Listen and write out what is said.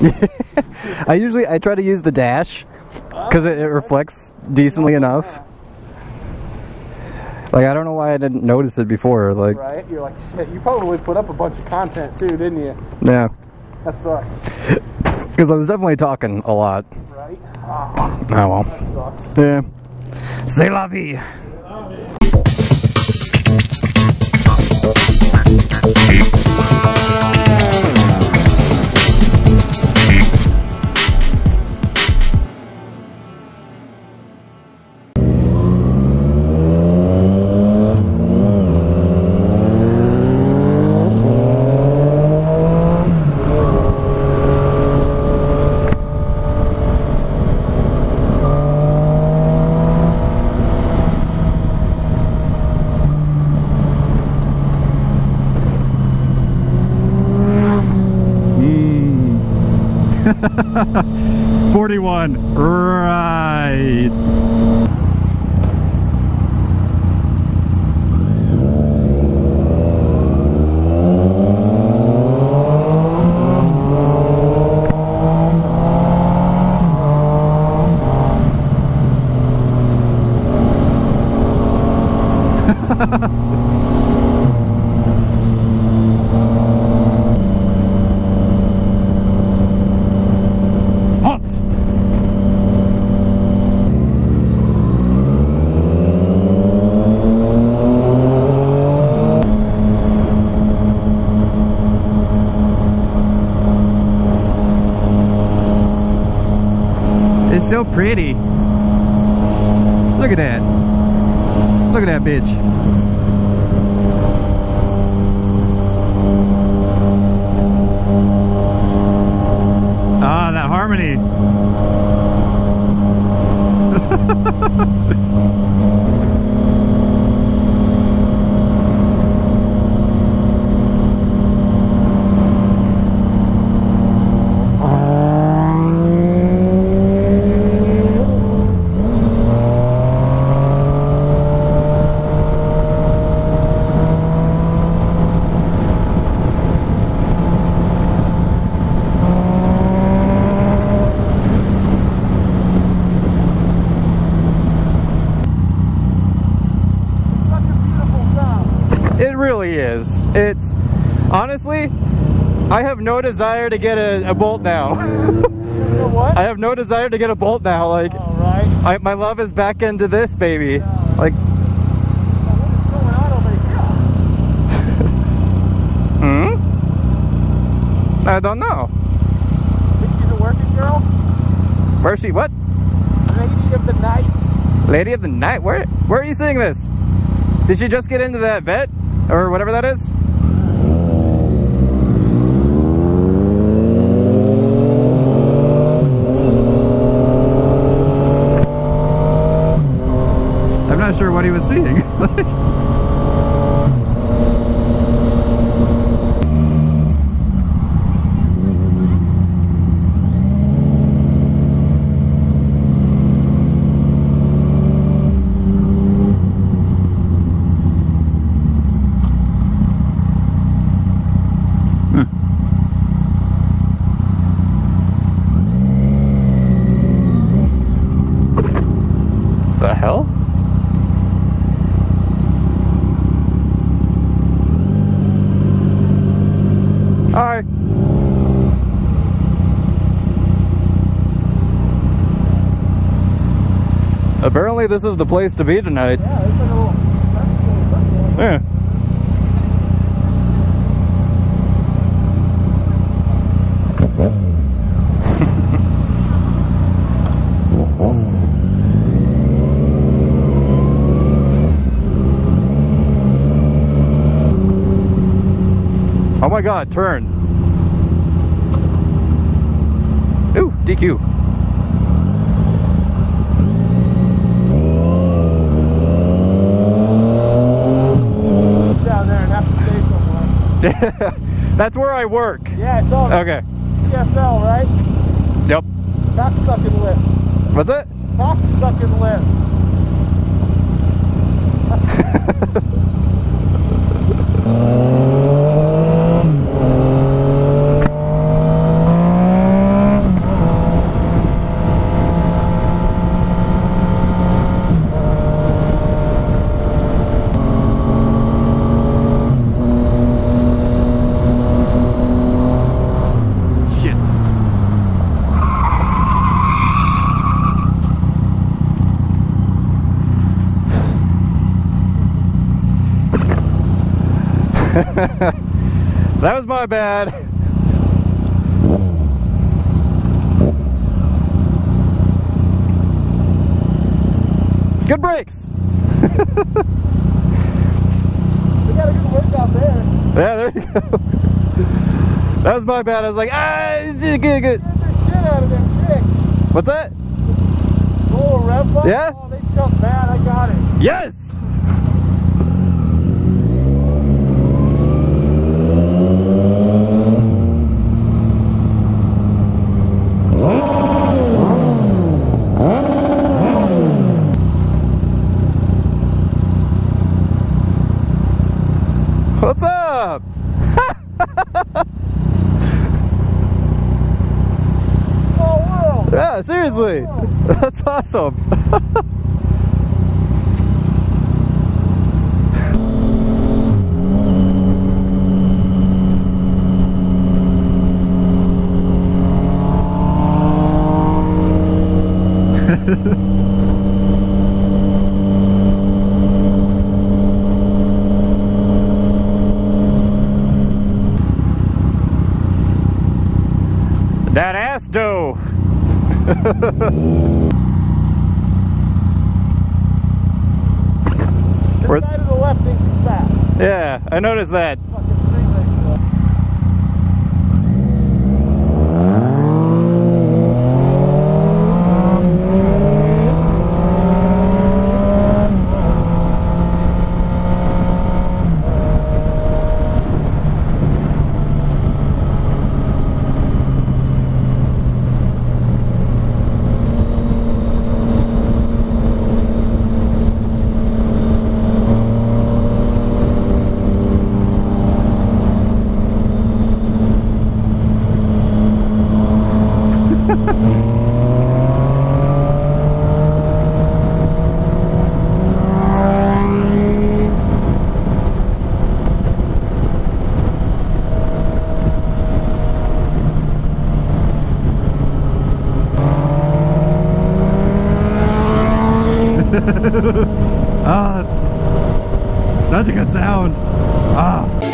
I usually I try to use the dash because it, it reflects decently enough. Like I don't know why I didn't notice it before. Like Right? You're like, shit, you probably put up a bunch of content too, didn't you? yeah, That sucks. because I was definitely talking a lot. Right? Ah, Oh well. that sucks. Yeah. C'est la vie. Forty-one. Right. It's so pretty. Look at that. Look at that bitch. Ah, that harmony. really is. It's honestly, I have no desire to get a, a bolt now. What? I have no desire to get a bolt now. Like, All right. I, my love is back into this baby. Like, What is going on over here? hmm? I don't know. Think she's a working girl? Where's she? What? Lady of the night. Lady of the night? Where? Where are you seeing this? Did she just get into that vet or whatever that is? I'm not sure what he was seeing. the hell? Hi. Apparently this is the place to be tonight. Yeah, there's been a little. that's a little something. Yeah. Oh my god, turn. Ooh, DQ. Down there and have to stay somewhere. That's where I work. Yeah, I saw that. Okay. CFL, right? Yep. Cock sucking lips. What's it? Cock sucking lips. that was my bad. Good brakes. We got a good workout there. Yeah, there you go. That was my bad. I was like, ah, this is good, good. Get the shit out of them chicks. What's that? Oh, rev? Yeah? Oh, they jumped bad. I got it. Yes! What's up? Oh. Yeah, seriously. Oh, That's awesome. This guy to the left thinks he's fast. Yeah, I noticed that. Such a good sound. Ah.